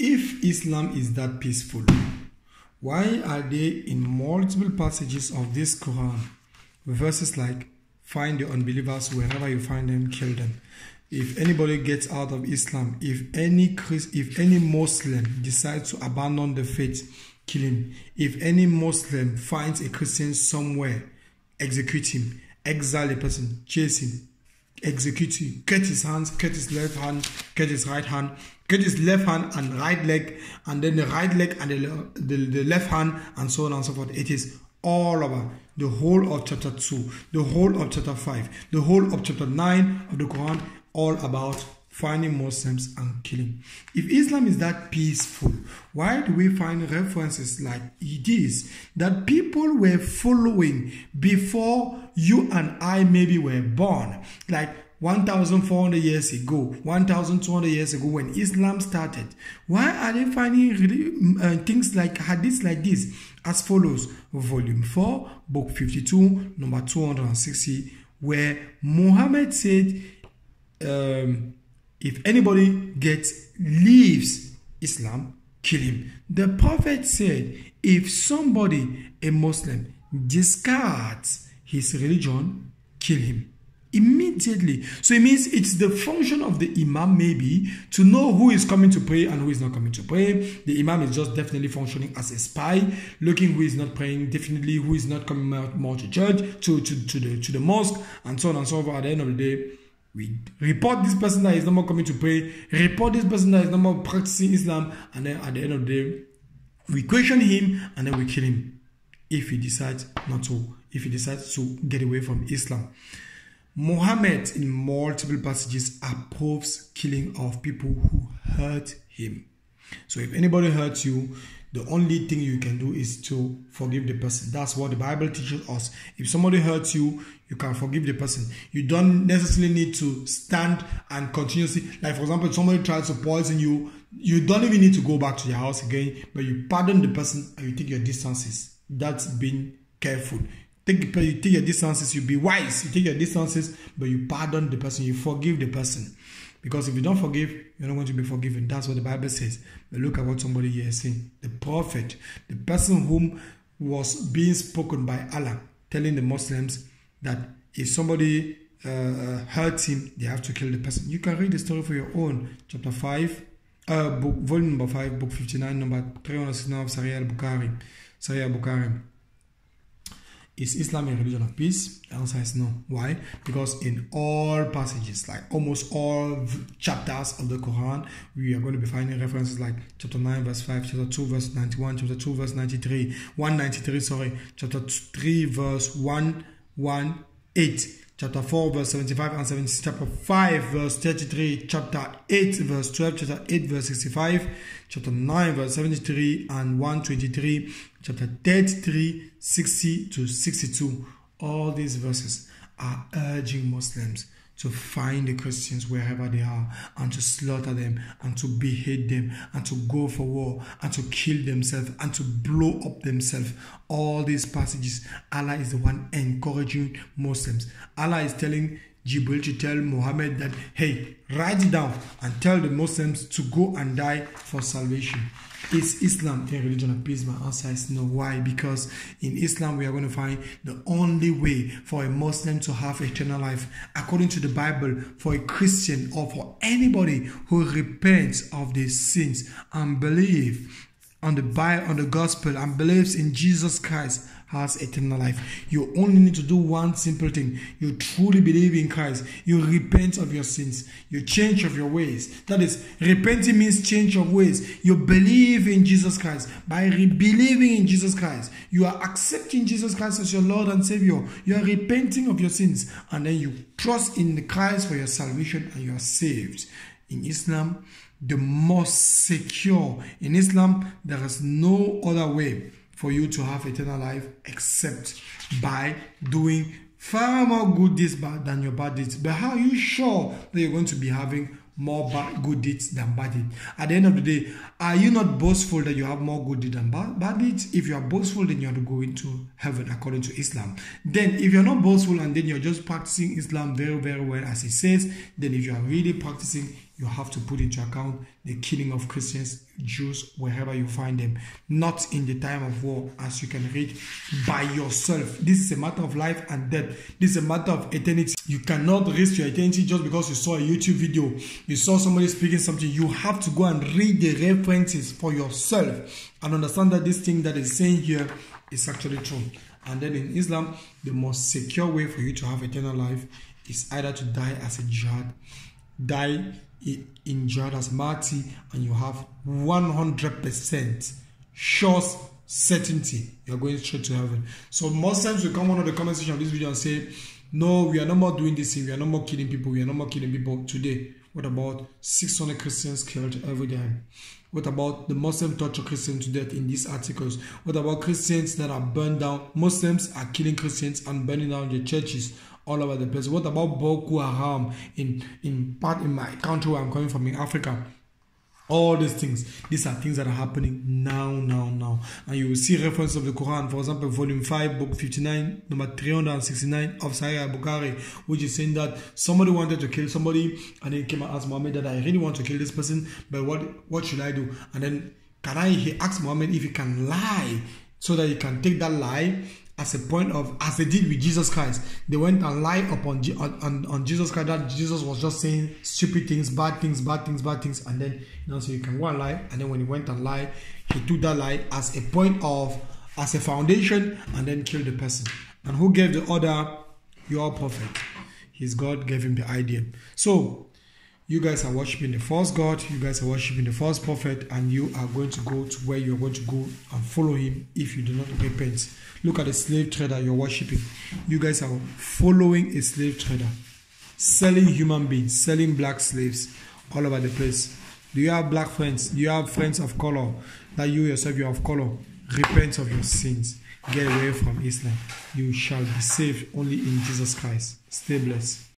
if Islam is that peaceful, why are they in multiple passages of this Quran verses like find the unbelievers wherever you find them, kill them? If anybody gets out of Islam, if any Christ, if any Muslim decides to abandon the faith, kill him. If any Muslim finds a Christian somewhere, execute him, exile a person, chase him, execute cut his hands, cut his left hand, cut his right hand, cut his left hand and right leg, and then the right leg and the, the, the left hand, and so on and so forth. It is all over. The whole of chapter 2, the whole of chapter 5, the whole of chapter 9 of the Quran, all about finding Muslims and killing. If Islam is that peaceful, why do we find references like it is that people were following before you and I maybe were born? Like 1400 years ago, 1200 years ago when Islam started. Why are they finding uh, things like hadiths like this? As follows, volume 4, book 52, number 260, where Muhammad said, um, if anybody gets leaves Islam, kill him. The Prophet said, if somebody, a Muslim, discards his religion, kill him immediately. So it means it's the function of the Imam maybe to know who is coming to pray and who is not coming to pray. The Imam is just definitely functioning as a spy, looking who is not praying, definitely who is not coming out more to church, to, to, to the to the mosque, and so on and so forth. At the end of the day, we report this person that is no more coming to pray, report this person that is no more practicing Islam, and then at the end of the day, we question him and then we kill him if he decides not to, if he decides to get away from Islam. Muhammad in multiple passages approves killing of people who hurt him. So if anybody hurts you, the only thing you can do is to forgive the person. That's what the Bible teaches us. If somebody hurts you, you can forgive the person. You don't necessarily need to stand and continuously, like for example, somebody tries to poison you, you don't even need to go back to your house again, but you pardon the person and you take your distances. That's being careful. Take, you take your distances, you be wise. You take your distances, but you pardon the person, you forgive the person. Because if you don't forgive, you're not going to be forgiven. That's what the Bible says. But look at what somebody here is saying. The prophet, the person whom was being spoken by Allah, telling the Muslims that if somebody uh, hurts him, they have to kill the person. You can read the story for your own. Chapter 5, uh, book, volume number 5, book 59, number 369 of Sahih al-Bukhari. Sahih al-Bukhari. Is Islam a religion of peace? The answer is no. Why? Because in all passages, like almost all chapters of the Quran, we are going to be finding references like chapter 9, verse 5, chapter 2, verse 91, chapter 2, verse 93, 193, sorry, chapter 3, verse 118, chapter 4, verse 75 and 76, chapter 5, verse 33, chapter 8, verse 12, chapter 8, verse 65, chapter 9, verse 73 and 123, chapter 33, 60 to 62. All these verses are urging Muslims to find the Christians wherever they are and to slaughter them and to behead them and to go for war and to kill themselves and to blow up themselves. All these passages, Allah is the one encouraging Muslims. Allah is telling Jibril to tell Muhammad that, hey, write it down and tell the Muslims to go and die for salvation. Is Islam a religion of peace? My answer is no. Why? Because in Islam we are going to find the only way for a Muslim to have eternal life, according to the Bible, for a Christian or for anybody who repents of their sins and believe on the Bible, on the gospel and believes in Jesus Christ has eternal life. You only need to do one simple thing. You truly believe in Christ. You repent of your sins. You change of your ways. That is, repenting means change of ways. You believe in Jesus Christ. By believing in Jesus Christ, you are accepting Jesus Christ as your Lord and Savior. You are repenting of your sins. And then you trust in Christ for your salvation and you are saved. In Islam, the most secure. In Islam, there is no other way for you to have eternal life except by doing far more good deeds than your bad deeds. But how are you sure that you're going to be having more bad, good deeds than bad deeds? At the end of the day, are you not boastful that you have more good deeds than bad, bad deeds? If you are boastful, then you're going to heaven according to Islam. Then, if you're not boastful and then you're just practicing Islam very, very well as it says, then if you are really practicing, you have to put into account the killing of Christians, Jews, wherever you find them. Not in the time of war, as you can read by yourself. This is a matter of life and death. This is a matter of eternity. You cannot risk your eternity just because you saw a YouTube video, you saw somebody speaking something. You have to go and read the references for yourself and understand that this thing that is saying here is actually true. And then in Islam, the most secure way for you to have eternal life is either to die as a jihad, die in jihad as martyr, and you have 100% sure certainty you're going straight to heaven. So Muslims will come on the comment section of this video and say, no, we are no more doing this thing. We are no more killing people. We are no more killing people today. What about 600 Christians killed every day? What about the Muslim torture Christians to death in these articles? What about Christians that are burned down? Muslims are killing Christians and burning down their churches all over the place. What about Boko Haram in, in part in my country where I'm coming from in Africa? all these things these are things that are happening now now now and you will see reference of the quran for example volume 5 book 59 number 369 of sahih bukhari which is saying that somebody wanted to kill somebody and he came and asked muhammad that i really want to kill this person but what what should i do and then can i he asked muhammad if he can lie so that he can take that lie as a point of as they did with Jesus Christ. They went and lied upon on, on, Jesus Christ that Jesus was just saying stupid things, bad things, bad things, bad things, and then you know so you can go and lie. And then when he went and lied, he took that lie as a point of as a foundation and then killed the person. And who gave the order? Your prophet. His God gave him the idea. So you guys are worshiping the false God, you guys are worshiping the false prophet, and you are going to go to where you're going to go and follow him if you do not repent. Look at the slave trader you're worshiping. You guys are following a slave trader, selling human beings, selling black slaves all over the place. Do you have black friends? Do you have friends of color? That you yourself, you have color. Repent of your sins. Get away from Islam. You shall be saved only in Jesus Christ. Stay blessed.